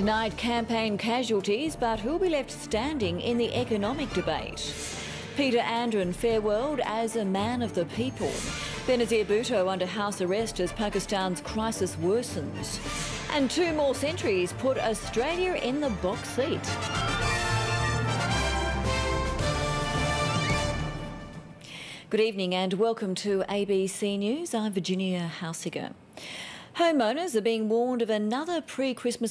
Denied campaign casualties, but who'll be left standing in the economic debate? Peter Andren farewelled as a man of the people. Benazir Bhutto under house arrest as Pakistan's crisis worsens. And two more centuries put Australia in the box seat. Good evening and welcome to ABC News. I'm Virginia Haussegger. Homeowners are being warned of another pre Christmas